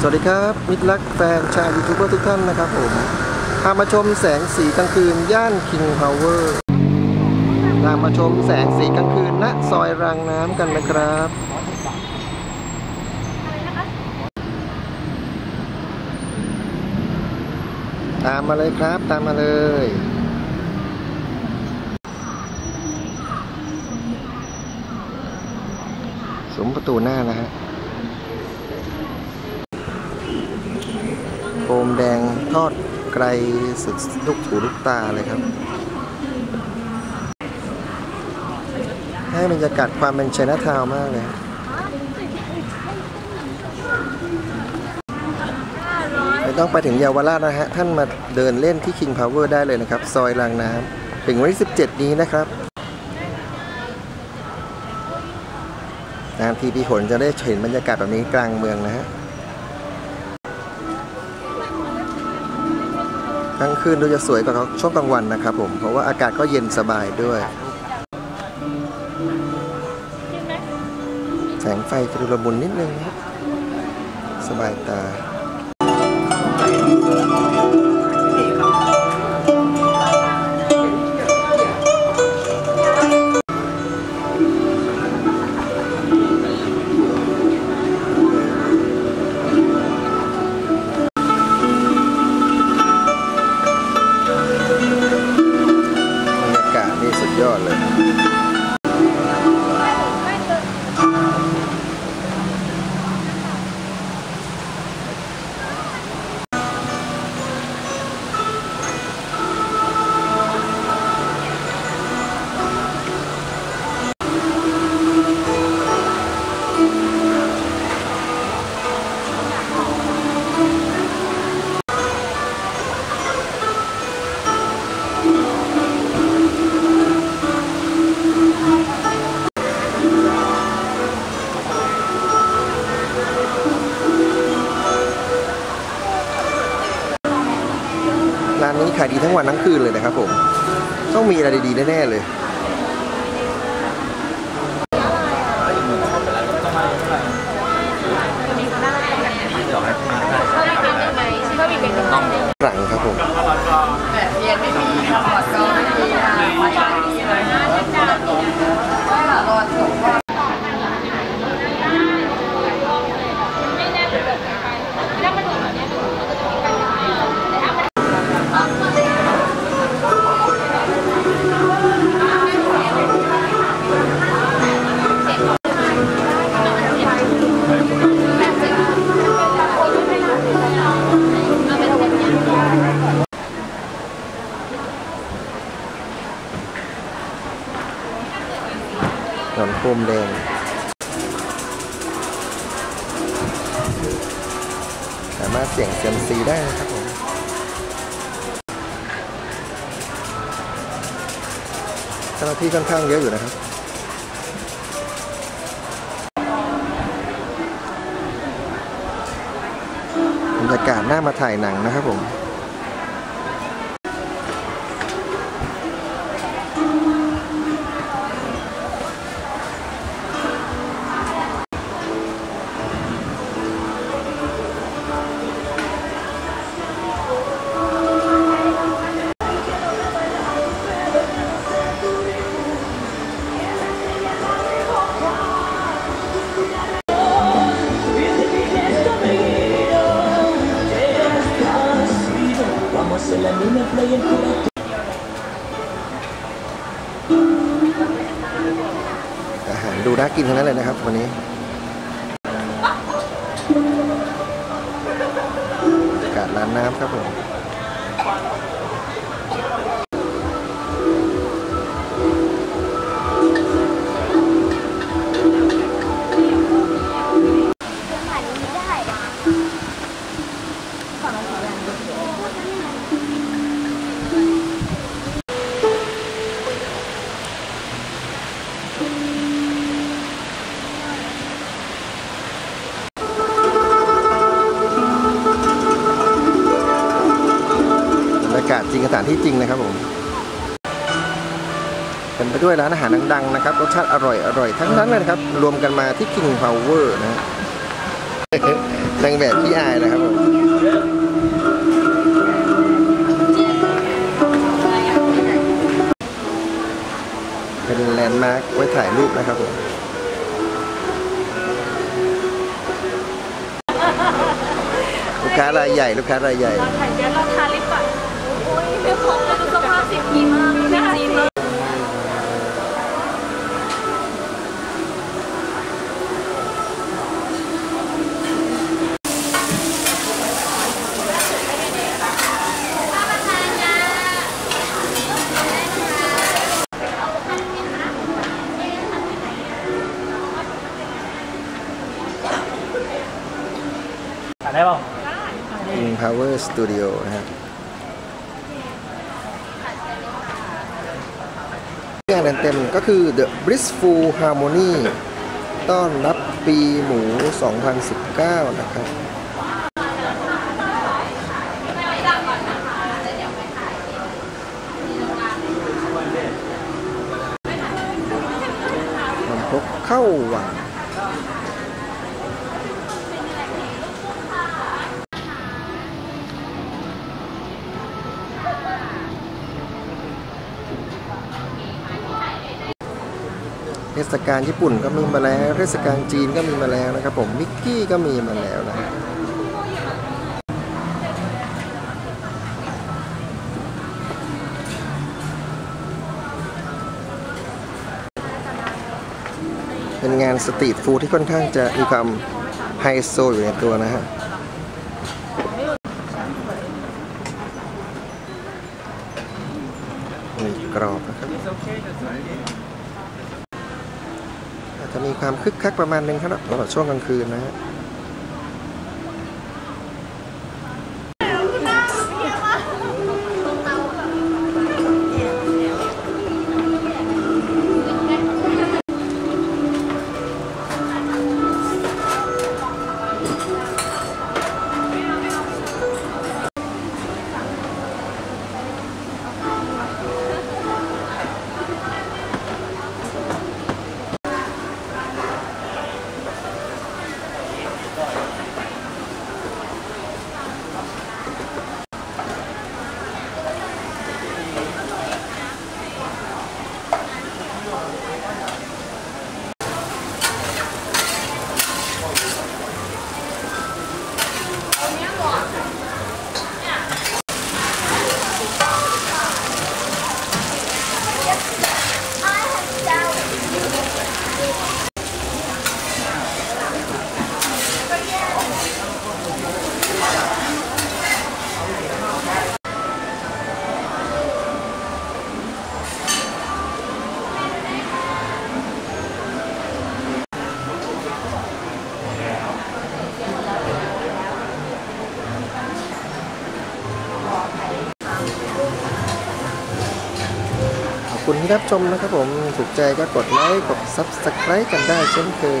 สวัสดีครับมิตรรักแฟนชาวยูทูบเบอร์ทุกท่านนะครับผมพามาชมแสงสีกลางคืนย่าน King Power ตามมาชมแสงสีกลางคืนณซอยรางน้ำกันนะครับตามมาเลยครับตามมาเลยสมประตูหน้านะฮะ โคมแดงทอดไกลสุดลูกถูลูกตาเลยครับ ให้บรรยากาศความเป็นไชน่าทาวมากเลยไม่ต้องไปถึงเยาวราชนะฮะ ท่านมาเดินเล่นที่ King Power ได้เลยนะครับ ซอยรางน้ำถึงวันที่ 17 นี้นะครับนานทีพี่หนจะได้เห็นบรรยากาศแบบนี้กลางเมืองนะฮะ กลางคืนดูจะสวยกว่าช่วงกลางวันนะครับผม เพราะว่าอากาศก็เย็นสบายด้วย แสงไฟจะดูละมุนนิดนึง สบายตา ขายดีทั้งวันทั้งคืนเลยนะครับผม ต้องมีอะไรดีๆแน่ๆเลยหลังครับผมแบบเรียนไม่มีบอร์ดก็ไม่มีค่ะ หนอนโคมแดงสามารถเสี่ยงเซียมซีได้นะครับผมเจ้าหน้าที่ค่อนข้างเยอะอยู่นะครับบรรยากาศน่ามาถ่ายหนังนะครับผม ดูน่ากินทั้งนั้นเลยนะครับวันนี้บรรยากาศร้านน้ำครับผม จริงสถานที่จริงนะครับผมเป็นไปด้วยร้านอาหารดังๆนะครับรสชาติอร่อยอร่อยทั้งนั้นเลยนะครับ รวมกันมาที่ King Power นะฮะนางแบบที่อายนะครับผมเป็นแลนด์มาร์คไว้ถ่ายรูปนะครับผมลูกค้ารายใหญ่ ลูกค้ารายใหญ่ถ่ายเดี๋ยวเราทาลิป ถ่ายได้ป่า King Power Studio นะครับงานเต็มๆก็คือ The Blissful Harmony ต้อนรับปีหมู 2019 นะครับมันพกเข้าหวัง เทศกาลญี่ปุ่นก็มีมาแล้ว เทศกาลจีนก็มีมาแล้วนะครับผมมิกกี้ก็มีมาแล้วนะเป็นงานสตรีทฟู้ดที่ค่อนข้างจะมีความไฮโซอยู่ในตัวนะฮะมีกรอบนะครับ จะมีความคึกคักประมาณนึงครับสำหรับช่วงกลางคืนนะฮะ คุณที่รับชมนะครับผมถูกใจก็กดไลค์กด Subscribe กันได้เช่นเคย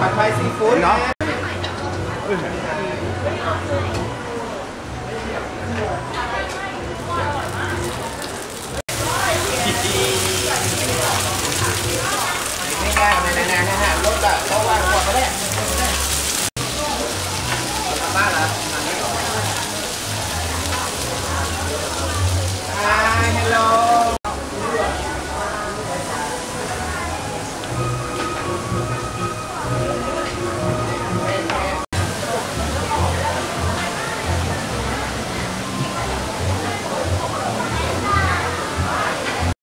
ผัดไทยซีฟู้ดเนาะ